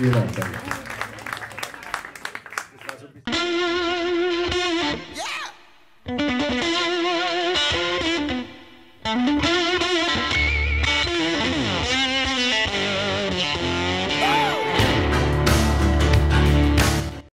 いうのを